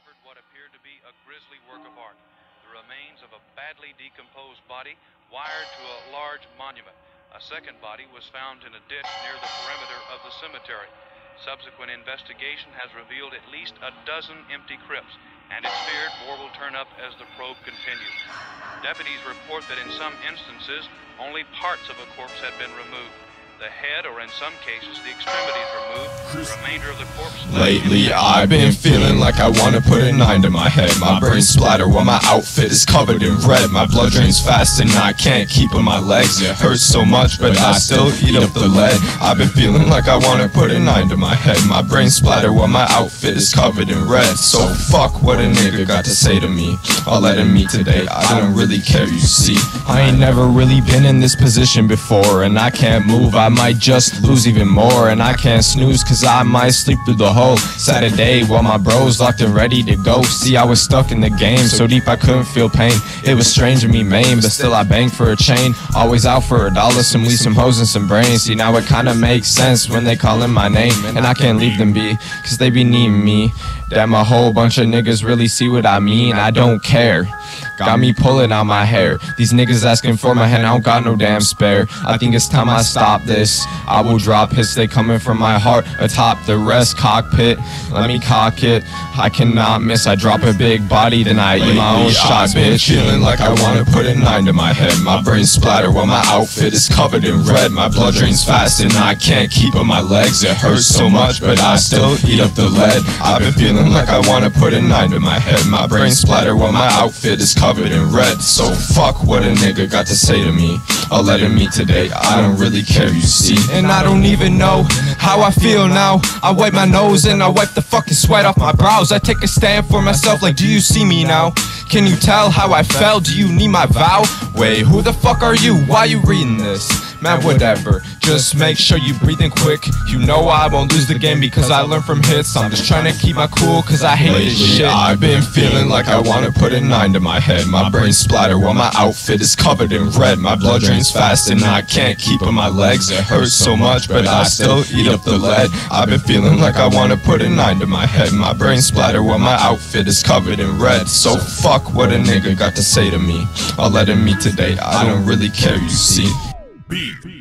discovered what appeared to be a grisly work of art. The remains of a badly decomposed body wired to a large monument. A second body was found in a ditch near the perimeter of the cemetery. Subsequent investigation has revealed at least a dozen empty crypts, and it's feared more will turn up as the probe continues. Deputies report that in some instances, only parts of a corpse had been removed the head, or in some cases, the extremities removed, the remainder of the corpse. Lately, I've been feeling like I wanna put a nine to my head. My brain splatter while my outfit is covered in red. My blood drains fast and I can't keep on my legs. It hurts so much, but I still eat up the lead. I've been feeling like I wanna put a nine to my head. My brain splatter while my outfit is covered in red. So fuck what a nigga got to say to me. All letting me today, I don't really care, you see. I ain't never really been in this position before, and I can't move. I might just lose even more And I can't snooze cause I might sleep through the whole Saturday while my bros locked and ready to go. See I was stuck in the game so deep I couldn't feel pain. It was strange and me main but still I banged for a chain. Always out for a dollar, some weed, some hoes and some brains. See now it kinda makes sense when they callin' my name And I can't leave them be cause they be needing me. Damn a whole bunch of niggas really see what I mean. I don't care Got me pulling out my hair. These niggas asking for my hand, I don't got no damn spare. I think it's time I stop this. I will drop hits, they coming from my heart atop the rest cockpit. Let me cock it. I cannot miss. I drop a big body, then I eat my own shot, bitch. Feeling like I wanna put a nine to my head. My brain splatter while my outfit is covered in red. My blood drains fast and I can't keep on my legs. It hurts so much, but I still eat up the lead. I've been feeling like I wanna put a nine to my head. My brain splatter while my outfit is covered in red So fuck what a nigga got to say to me All letting me today, I don't really care, you see And I don't even know how I feel now I wipe my nose and I wipe the fucking sweat off my brows I take a stand for myself like do you see me now? Can you tell how I felt? Do you need my vow? Wait, who the fuck are you? Why you reading this? Man, whatever. Just make sure you breathing quick. You know I won't lose the game because I learn from hits. I'm just trying to keep my cool cause I hate Lately, this shit. I've been feeling like I wanna put a nine to my head. My brain splatter while my outfit is covered in red. My blood drains fast and I can't keep on my legs. It hurts so much, but I still eat up the lead. I've been feeling like I wanna put a nine to my head. My brain splatter while my outfit is covered in red. So fuck what a nigga got to say to me. I let letting me today, I don't really care, you see beat.